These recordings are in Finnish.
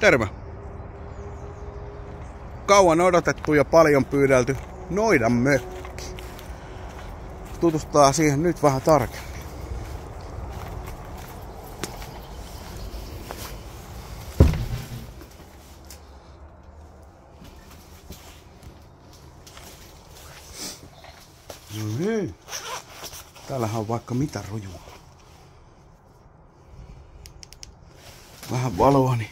Terve. Kauan odotettu ja paljon pyydelty Noidan mökki. Tutustaa siihen nyt vähän tarkemmin. No niin. Täällähän on vaikka mitä rojua. Vähän valoa, niin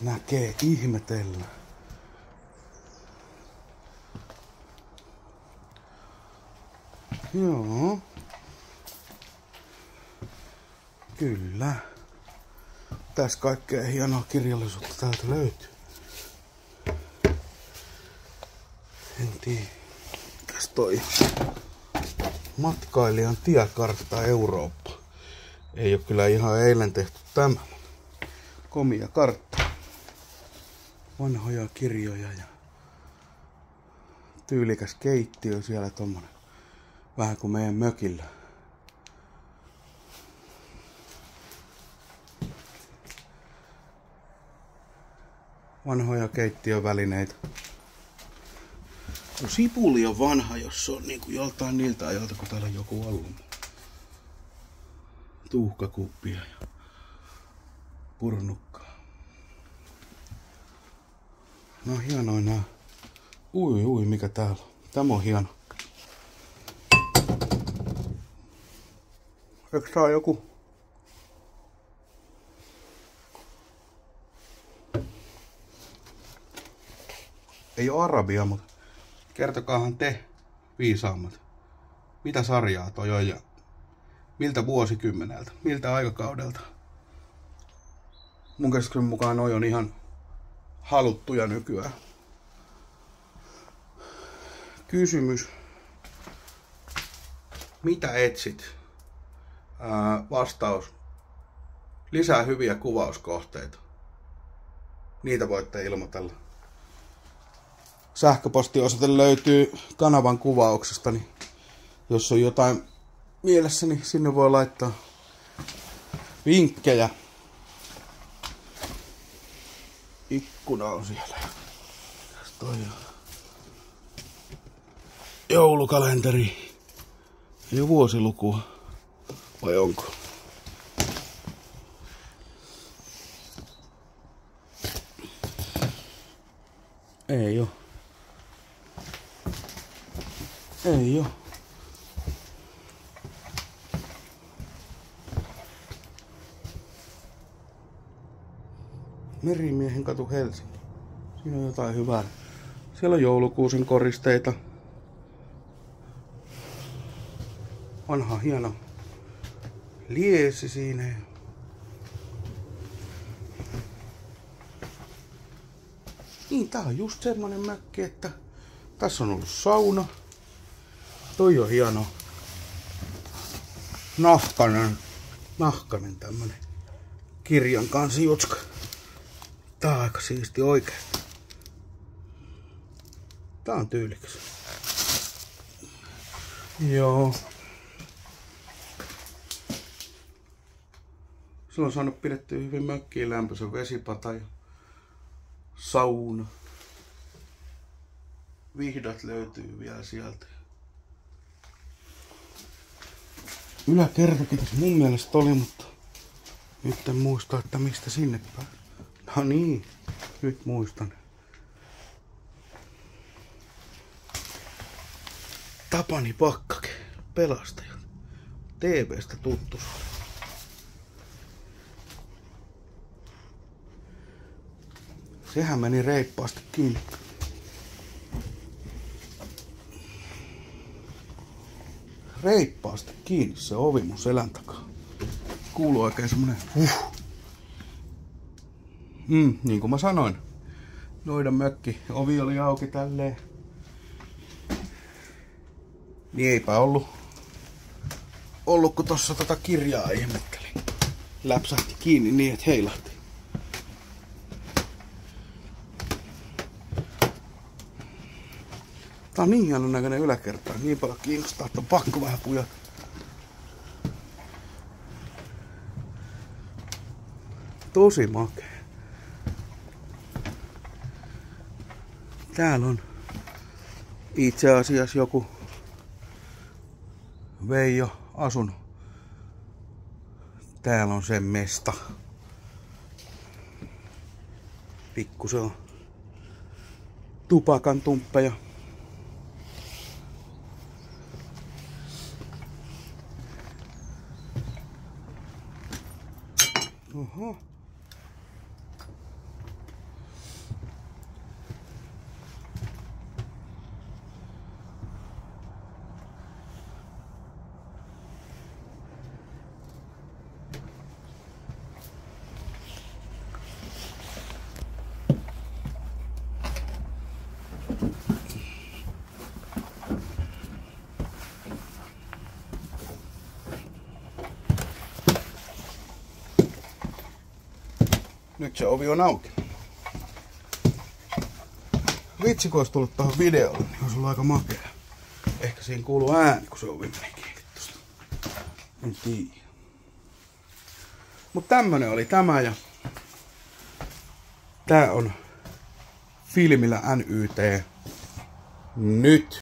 näkee ihmetellä. Joo. Kyllä. Tässä kaikkea hienoa kirjallisuutta täältä löytyy. En tiedä. Tässä toi matkailijan tiekartta Eurooppa. Ei ole kyllä ihan eilen tehty tämä. Komia kartta. Vanhoja kirjoja ja tyylikäs keittiö siellä tommonen. Vähän kuin meidän mökillä. Vanhoja keittiövälineitä. No sipuli on vanha, jos se on niin kuin joltain niiltä ajoilta, kun täällä on joku ollut. Tuhkakuppia ja purnukkaa. No hienoin nää. Ui, ui, mikä täällä on. Tämä on hieno. Eikö tää joku Ei ole arabia, mutta kertokaahan te viisaammat. Mitä sarjaa toi on ja miltä vuosikymmeneltä, miltä aikakaudelta? Mun käsityksen mukaan noi on ihan haluttuja nykyään. Kysymys. Mitä etsit? Ää, vastaus. Lisää hyviä kuvauskohteita. Niitä voitte ilmoitella. Sähköpostiosoite löytyy kanavan kuvauksesta, niin jos on jotain mielessä, niin sinne voi laittaa vinkkejä. Ikkuna on siellä. Toi on. Joulukalenteri. Ei ole vuosilukua. Vai onko? Ei oo. Ei oo. Merimiehen katu Helsinki. Siinä on jotain hyvää. Siellä on joulukuusen koristeita. Vanha hieno liesi siinä. Niin, tää on just semmonen mökki, että tässä on ollut sauna. Toi on hieno. Nahkanen, nahkanen tämmönen kirjan kanssa jutska. Tää on aika siisti oikein. Tää on tyylikäs. Joo. Sillä on saanut pidettyä hyvin mökkiin lämpöisen vesipata ja sauna. Vihdat löytyy vielä sieltä. Yläkertakin tässä mun mielestä oli, mutta nyt en muista, että mistä sinne päin. No niin, nyt muistan. Tapani Pakkake, pelastaja. TVstä tuttu. Sehän meni reippaasti kiinni. Reippaasti kiinni se ovi mun selän takaa. Kuuluu oikein semmonen huh. Mm, niin kuin mä sanoin. Noidan mökki. Ovi oli auki tälleen. Niin eipä ollut. Ollut kun tossa tota kirjaa ihmettelin. Läpsähti kiinni niin, että heilahti. Tää on niin hienon näköinen yläkerta. Niin paljon kiinnostaa, että on pakko vähän pujata. Tosi makea. Täällä on itse asiassa joku Veijo asunut. Täällä on sen mesta. Pikkusen on tupakan tumppeja. Oho. Nyt se ovi on auki. Vitsi, kun olisi tullut tuohon videolle, niin olisi ollut aika makea. Ehkä siinä kuuluu ääni, kun se ovi meni kiinni tosta. En tiedä. Mut tämmönen oli tämä ja tää on filmillä NYT nyt.